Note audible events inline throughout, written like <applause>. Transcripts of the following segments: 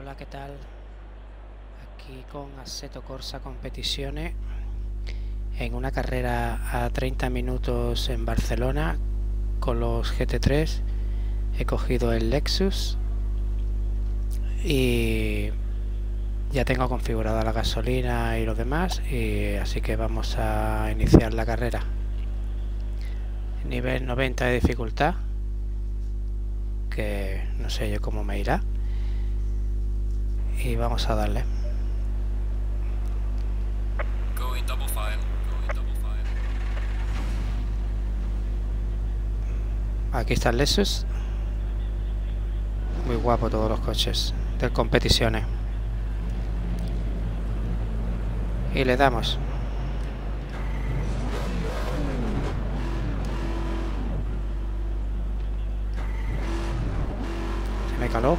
Hola, ¿qué tal? Aquí con Assetto Corsa Competiciones en una carrera a 30 minutos en Barcelona con los GT3 he cogido el Lexus y ya tengo configurada la gasolina y lo demás y así que vamos a iniciar la carrera. Nivel 90 de dificultad que no sé yo cómo me irá y vamos a darle. Aquí está el Lexus. Muy guapo todos los coches de competiciones. Y le damos. Se me caló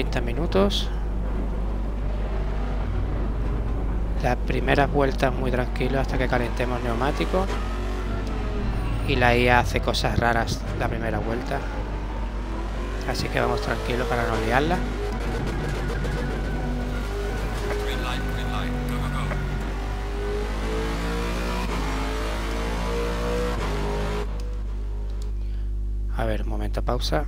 30 minutos. Las primeras vueltas muy tranquilo hasta que calentemos neumáticos. Y la IA hace cosas raras la primera vuelta. Así que vamos tranquilos para no liarla. A ver, un momento, pausa.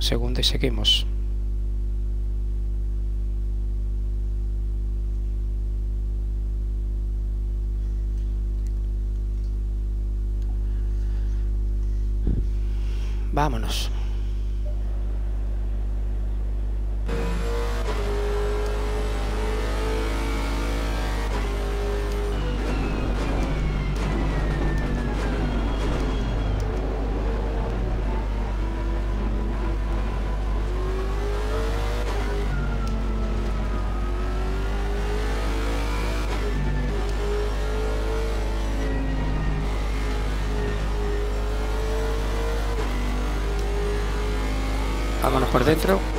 Un segundo y seguimos. Vámonos. Dentro.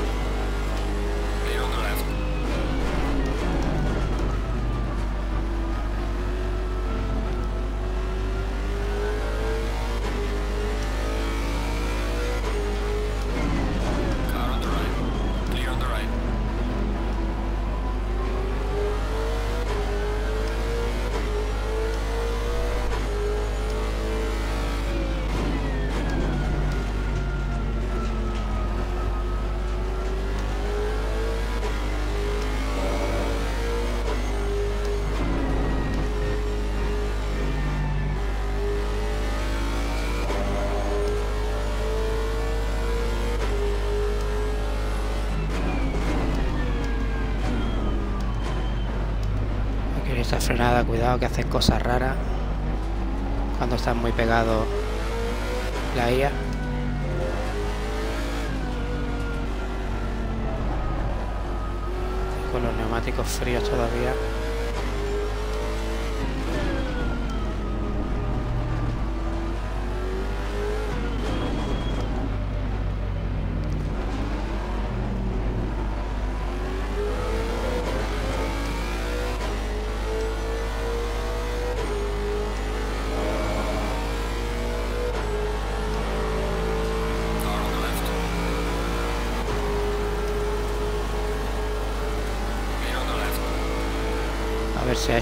Cuidado que hacen cosas raras cuando están muy pegados la IA. Con los neumáticos fríos todavía.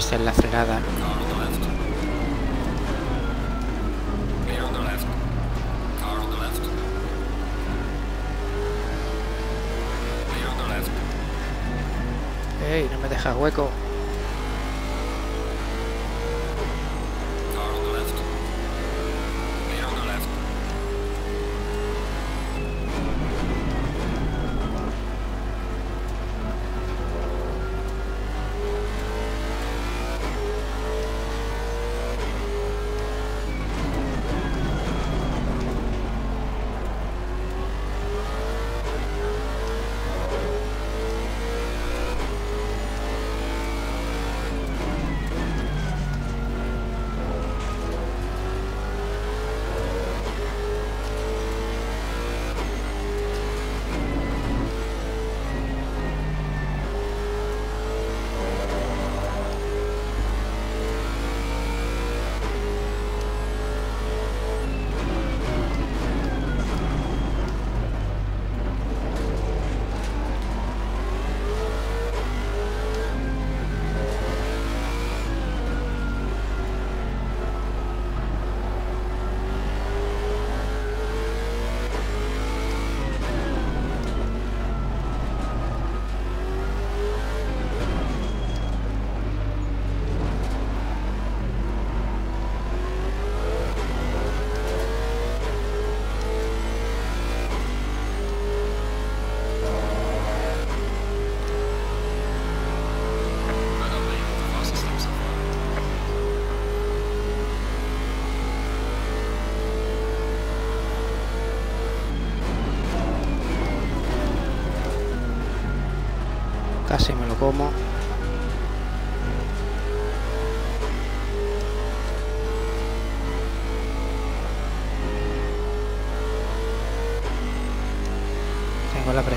Esta es la frenada. ¡Ey! No me dejas hueco.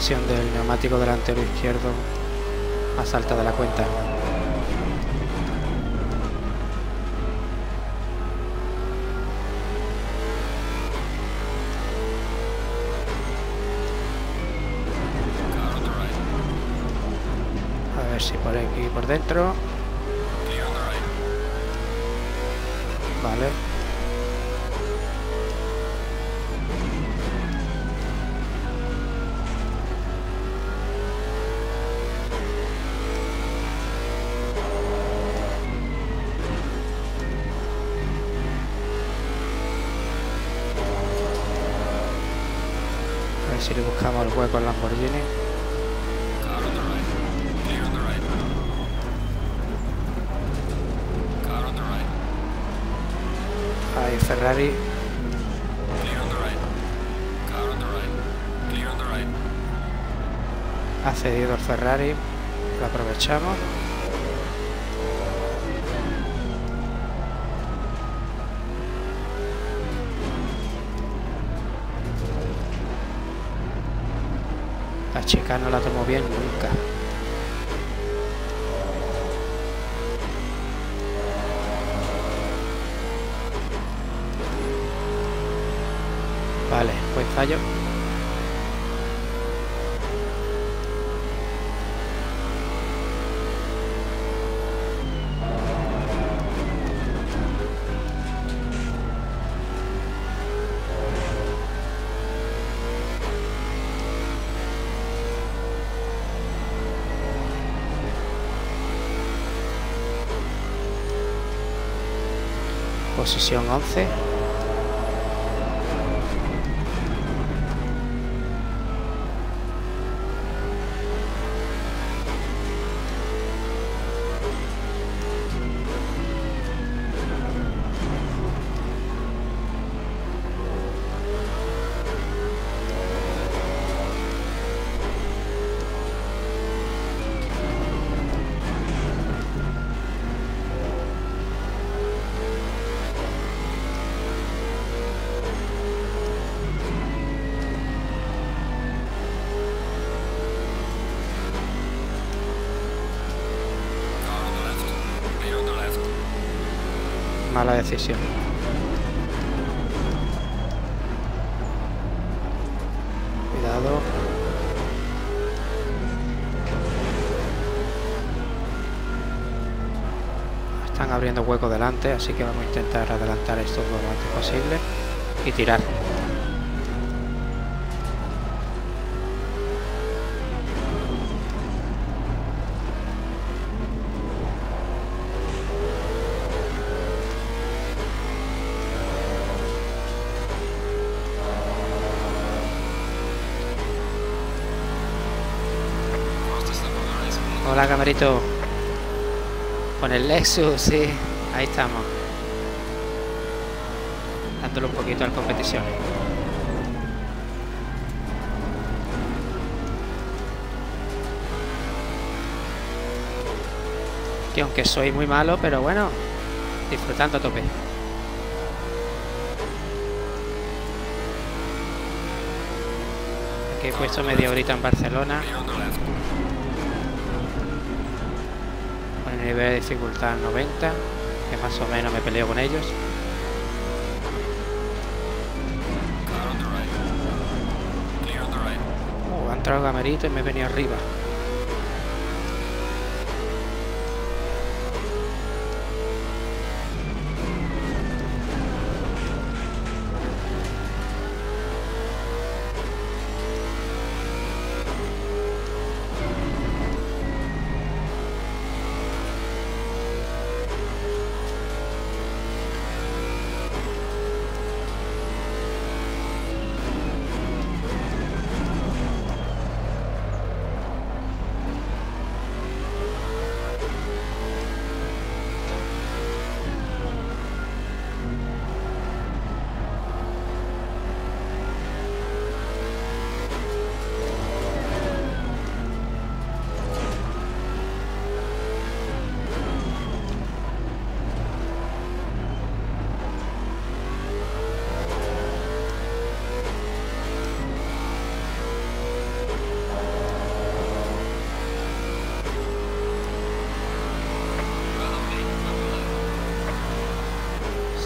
Del neumático delantero izquierdo más alta de la cuenta. si por aquí por dentro. Si le buscamos el hueco al Lamborghini. Ferrari. Ha cedido el Ferrari, lo aprovechamos. La chica no la tomó bien nunca. Vale, pues fallo. Posición 11. Cuidado. Están abriendo hueco delante, así que vamos a intentar adelantar esto lo antes posible y tirar. Hola camarito. Con el Lexus, sí. Ahí estamos. Dándole un poquito al competición. Que aunque soy muy malo, pero bueno, disfrutando a tope. Aquí he puesto media horita en Barcelona. Nivel de dificultad 90 que más o menos me peleo con ellos. Uh, ha entrado Gamerito y me he venido arriba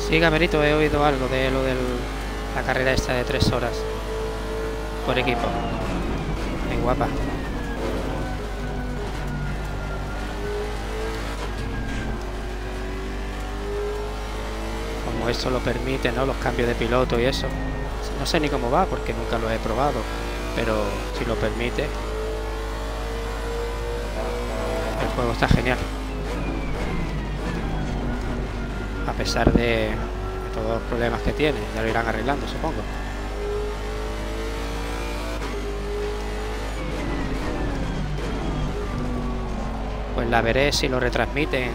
Sí, Gamerito, he oído algo de lo de la carrera esta de tres horas por equipo. Muy guapa. Como esto lo permite, ¿no? Los cambios de piloto y eso. No sé ni cómo va porque nunca lo he probado. Pero si lo permite, el juego está genial. Pesar de, todos los problemas que tiene, ya lo irán arreglando, supongo. Pues la veré si lo retransmiten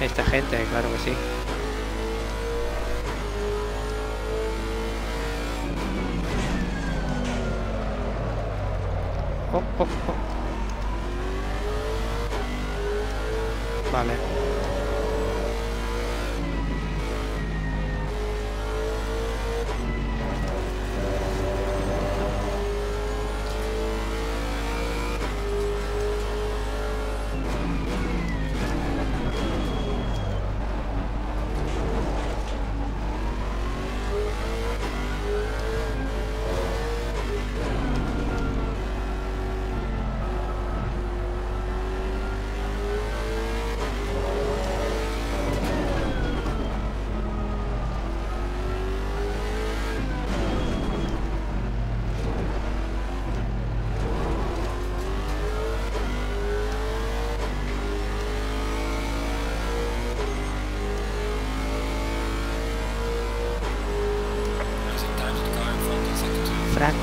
esta gente, claro que sí. Oh, oh, oh. Vale.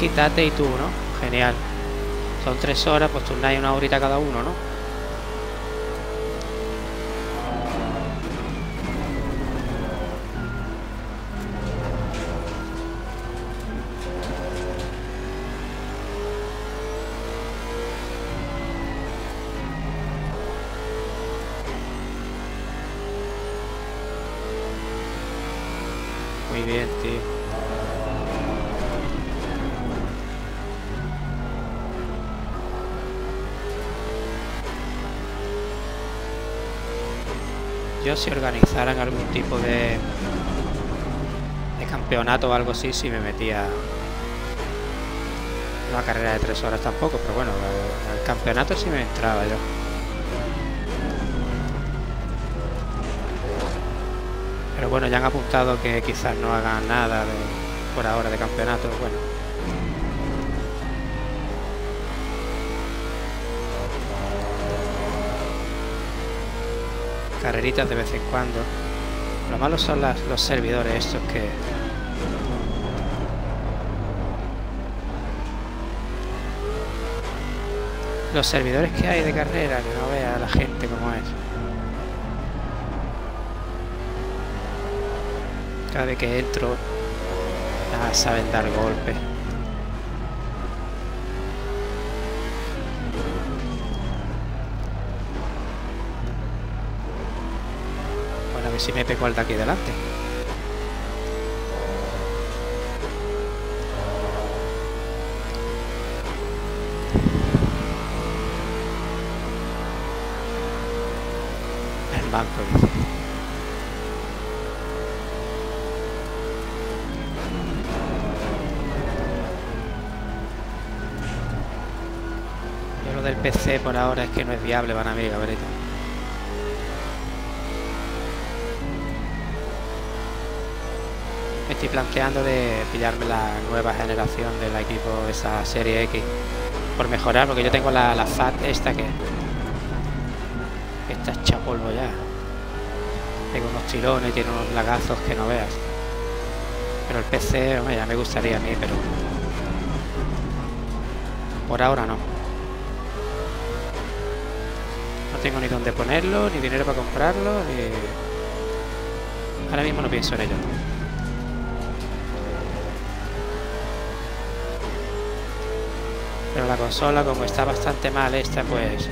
Quítate y tú, ¿no? Genial. Son tres horas, pues turnáis una horita cada uno, ¿no? Si organizaran algún tipo de, de campeonato o algo así, si me metía una carrera de tres horas tampoco, pero bueno, el campeonato sí me entraba yo. Pero bueno, ya han apuntado que quizás no hagan nada por ahora de campeonato, bueno. Carreritas de vez en cuando. Lo malo son los servidores estos que... Los servidores que hay de carrera, que no vea la gente como es. Cada vez que entro, ya saben dar golpes. Si me pego al de aquí delante. El banco dice. Yo lo del PC por ahora es que no es viable para mí, cabrito. Estoy planteando de pillarme la nueva generación del equipo, esa serie X, por mejorar, porque yo tengo la, la FAT esta que está hecha polvo ya. Tengo unos tirones, tiene unos lagazos que no veas. Pero el PC, hombre, me gustaría a mí, pero por ahora no. No tengo ni dónde ponerlo, ni dinero para comprarlo, ni... Ahora mismo no pienso en ello. Pero la consola, como está bastante mal esta, pues...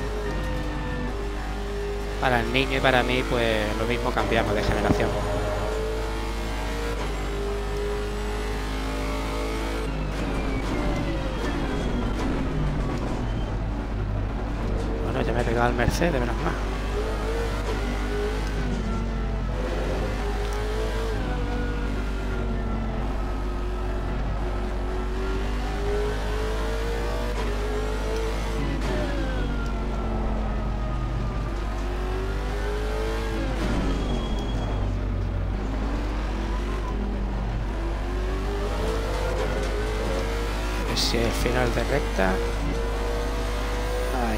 Para el niño y para mí, pues lo mismo cambiamos de generación. Bueno, ya me he pegado al Mercedes, menos mal. Si es final de recta.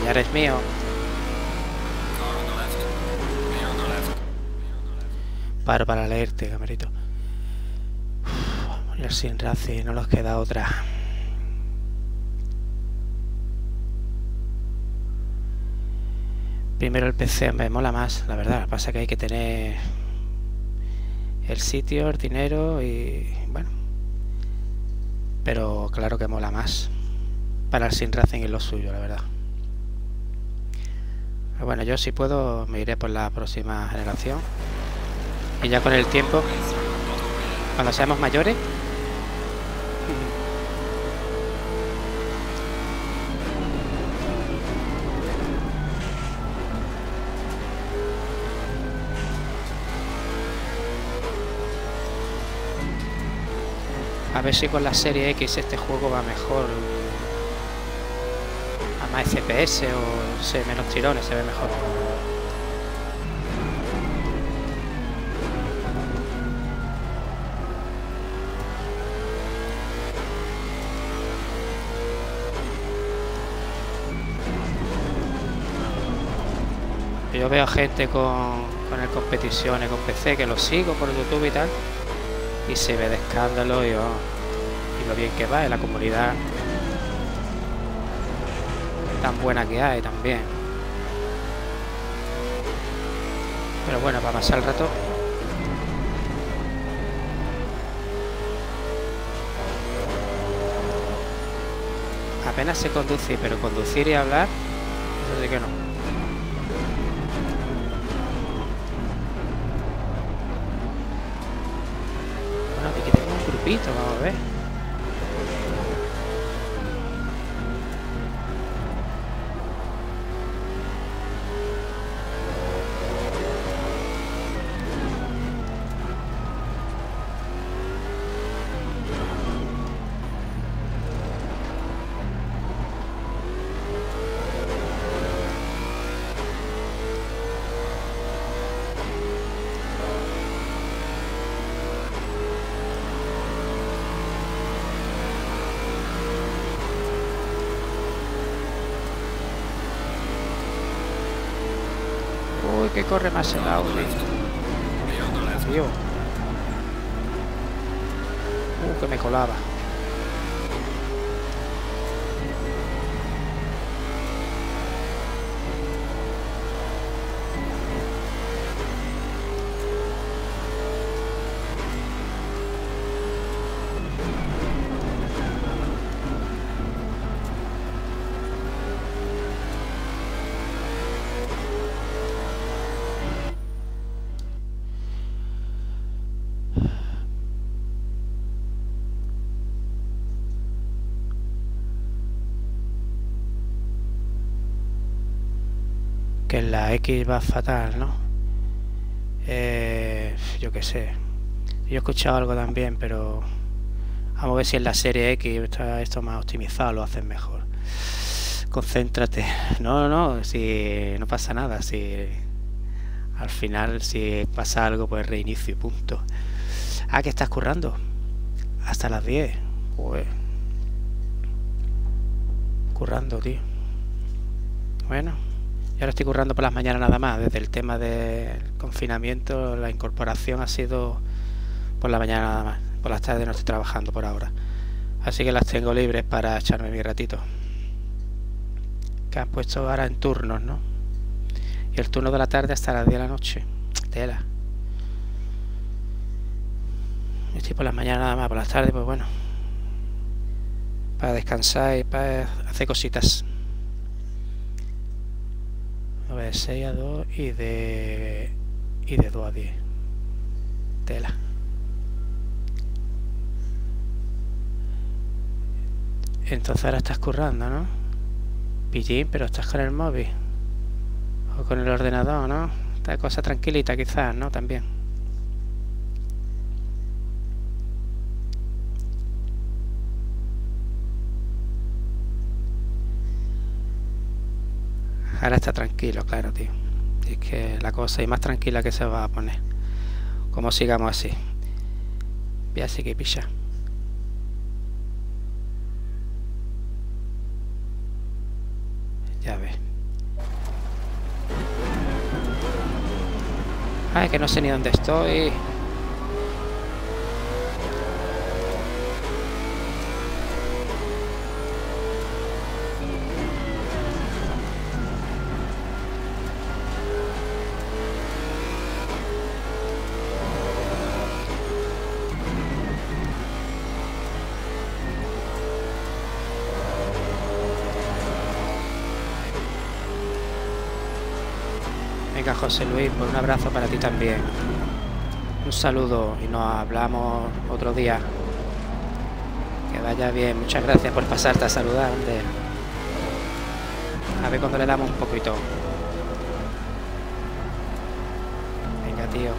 Ya eres mío. Paro para leerte, camarito. Uf, sin Racing, no nos queda otra. Primero el PC me mola más, la verdad. Pasa que hay que tener el sitio, el dinero y bueno. Pero claro que mola más. Para el Sin Racing y lo suyo, la verdad. bueno, yo si puedo me iré por la próxima generación. Y ya con el tiempo, cuando seamos mayores, A ver si con la serie X este juego va mejor. A más FPS o sé, menos tirones, se ve mejor. Yo veo gente con, con el competiciones, con PC, que lo sigo por YouTube y tal y se ve de escándalo y, lo bien que va en la comunidad tan buena que hay también. Pero bueno para pasar el rato. Apenas se conduce pero conducir y hablar eso sí que no que corre más el Audi. Tío. Uh, que me colaba. Que la X va fatal, ¿no? Eh, yo qué sé. Yo he escuchado algo también, pero vamos a ver si en la serie X está esto más optimizado, lo hacen mejor. Concéntrate. No, <laughs> no, no, si no pasa nada, si al final si pasa algo, pues reinicio, punto. Ah, que estás currando. Hasta las 10. Pues currando, tío. Bueno ahora estoy currando por las mañanas nada más. Desde el tema del confinamiento, la incorporación ha sido por la mañana nada más. Por las tardes no estoy trabajando por ahora. Así que las tengo libres para echarme mi ratito. Que han puesto ahora en turnos, ¿no? Y el turno de la tarde hasta las 10 de la noche. Tela. Estoy por las mañanas nada más. Por las tardes, pues bueno. Para descansar y para hacer cositas de 6 a 2 y de y de 2 a 10 tela entonces ahora estás currando ¿no? pillín pero estás con el móvil o con el ordenador ¿no? esta cosa tranquilita quizás ¿no? también Ahora está tranquilo, claro, tío. Es que la cosa es más tranquila que se va a poner. Como sigamos así. Voy a seguir pilla. Ya ves. Ay, que no sé ni dónde estoy. José Luis, pues un abrazo para ti también. Un saludo y nos hablamos otro día. Que vaya bien. Muchas gracias por pasarte a saludar, A ver cuando le damos un poquito. Venga, tío.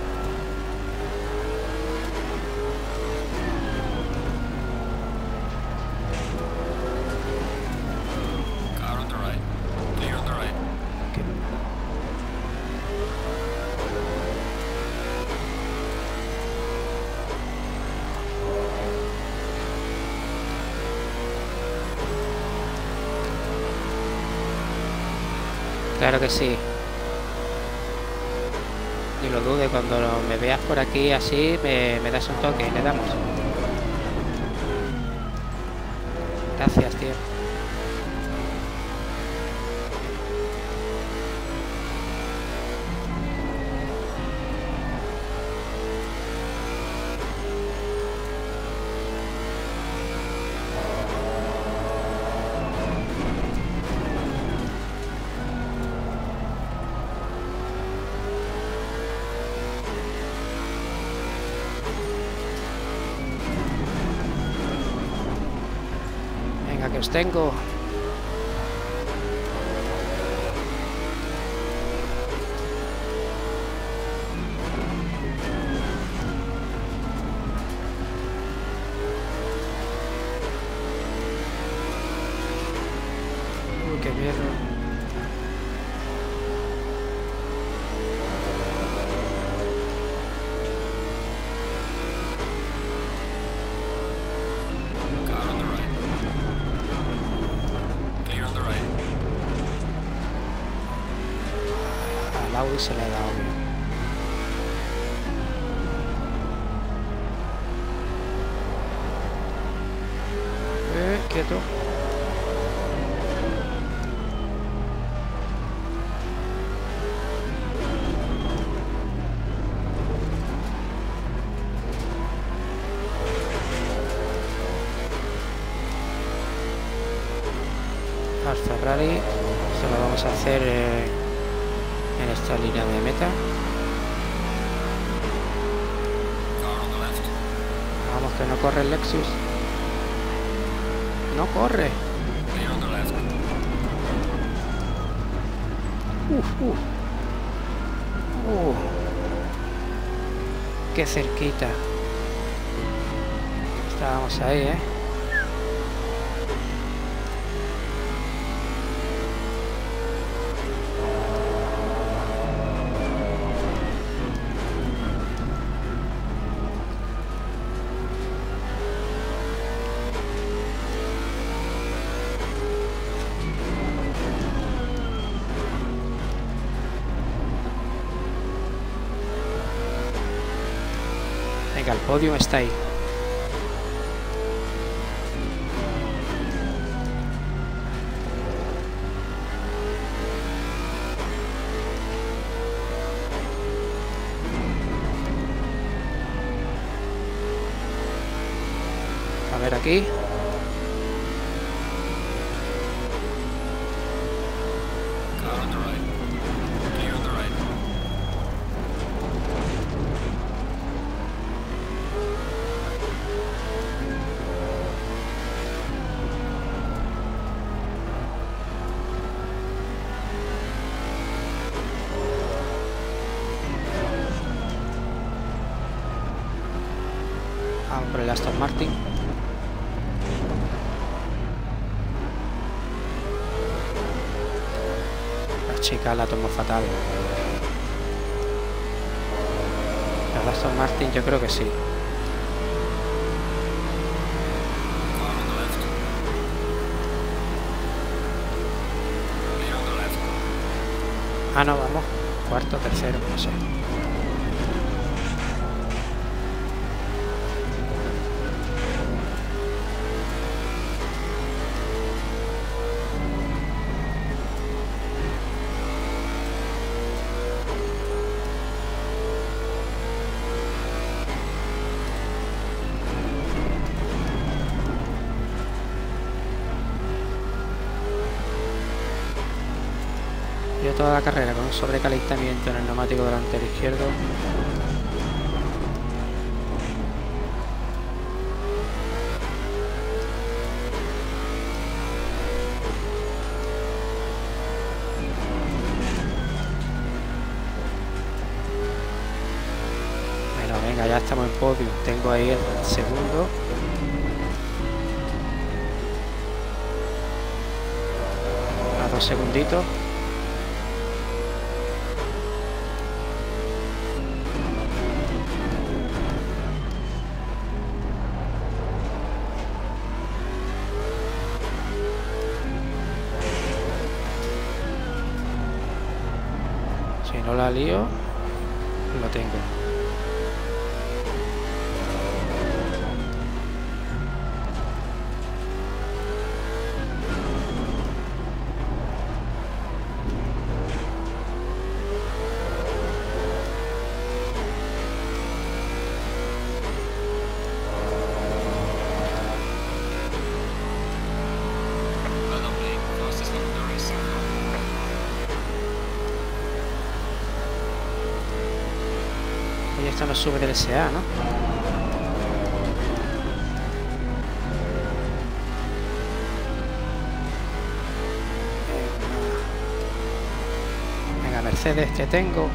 Claro que sí. Ni lo dude, cuando me veas por aquí así, me, me das un toque y le damos. Tengo. Y se le ha dado bien. Eh, quieto. Al Ferrari se lo vamos a hacer eh, corre Lexus. No corre. Uf, uf. Uh. Qué cerquita. Estábamos ahí, ¿eh? Venga, el podio está ahí. La tomó fatal. El Aston Martin yo creo que sí. Ah, no, vamos. Cuarto, tercero, no sé. Sobrecalentamiento en el neumático delantero izquierdo. Bueno, venga, ya estamos en podio. Tengo ahí el segundo. A dos segunditos. No la lío, lo tengo. Sube del SA, ¿no? Venga, Mercedes que tengo.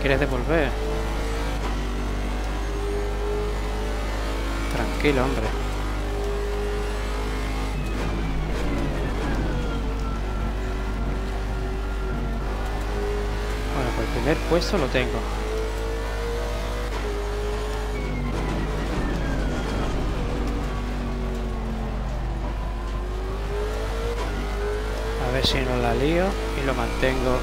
Quieres devolver. Tranquilo, hombre. Bueno, pues el primer puesto lo tengo. A ver si no la lío y lo mantengo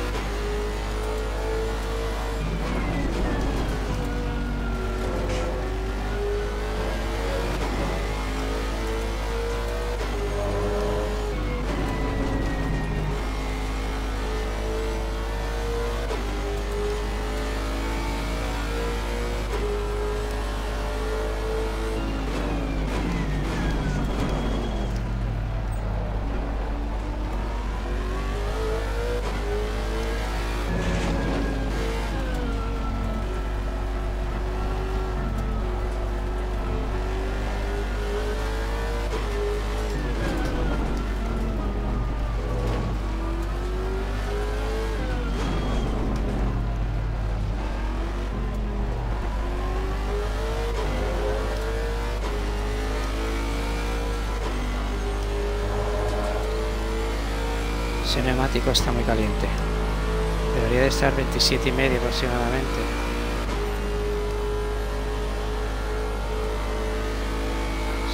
Ese neumático está muy caliente. Debería de estar 27 y medio aproximadamente.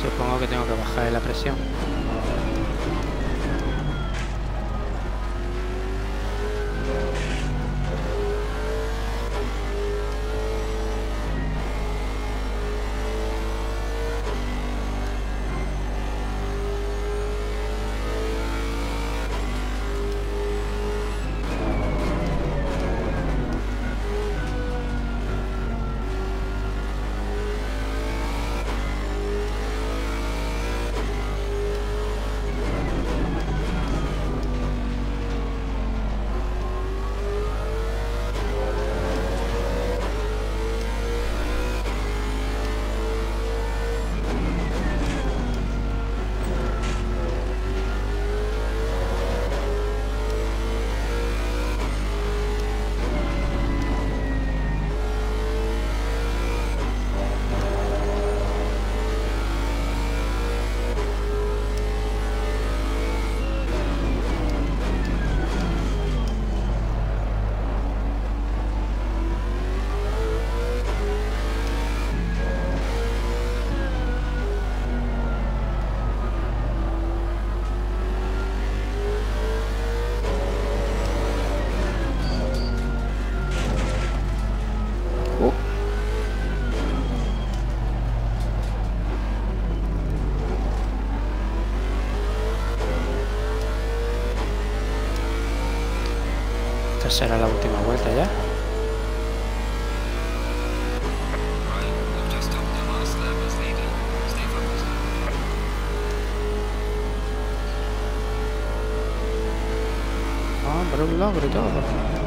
Supongo que tengo que bajar la presión. Será la última vuelta ya. Focused. Hombre, un logro y todo.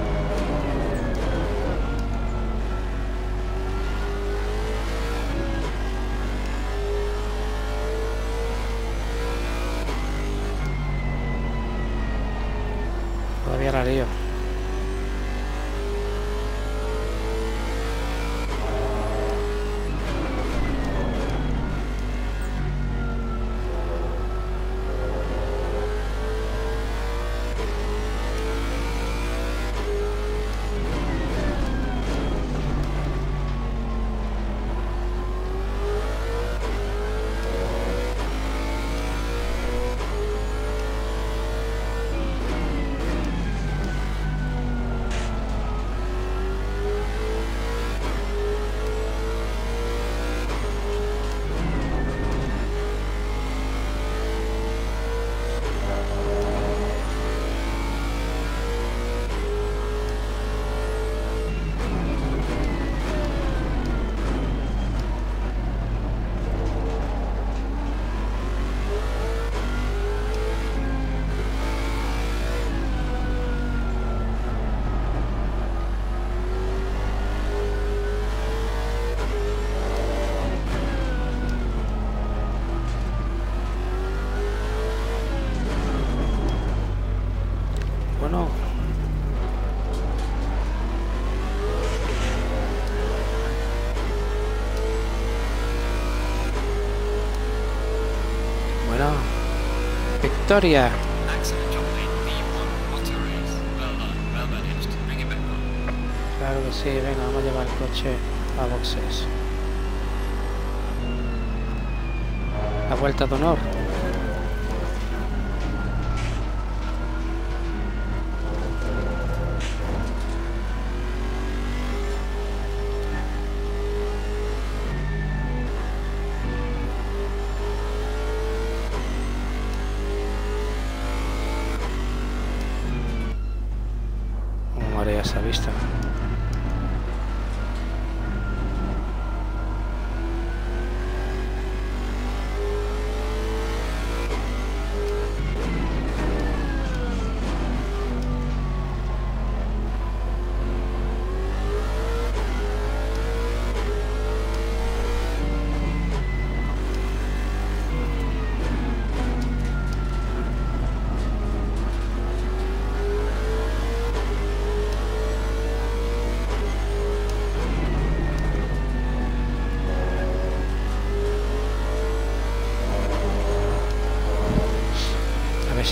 On. Claro que sí, venga, vamos a llevar el coche a boxes. La vuelta de honor.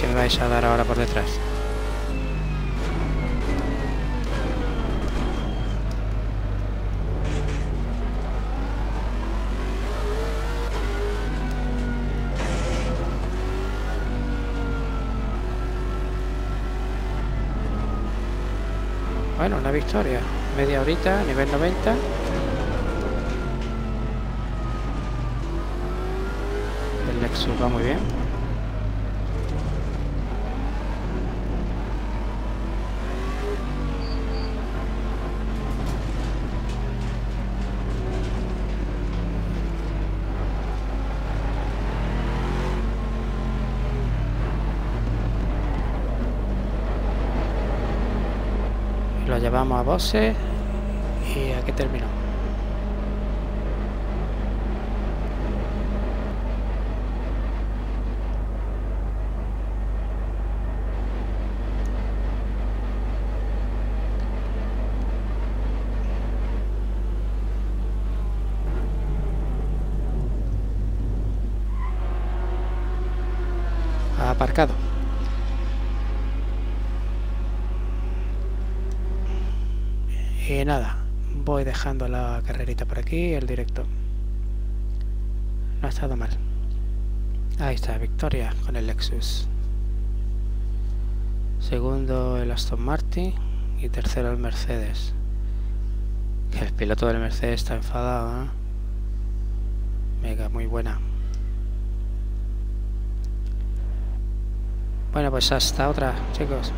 Si me vais a dar ahora por detrás. Bueno, una victoria. Media horita, nivel 90. El Lexus va muy bien. Lo llevamos a Bose y aquí terminó. Aparcado. Y nada, dejando la carrerita por aquí, el directo. No ha estado mal. Ahí está, victoria con el Lexus. Segundo el Aston Martin y tercero el Mercedes. El piloto del Mercedes está enfadado, ¿eh? Venga, muy buena. Bueno, pues hasta otra, chicos.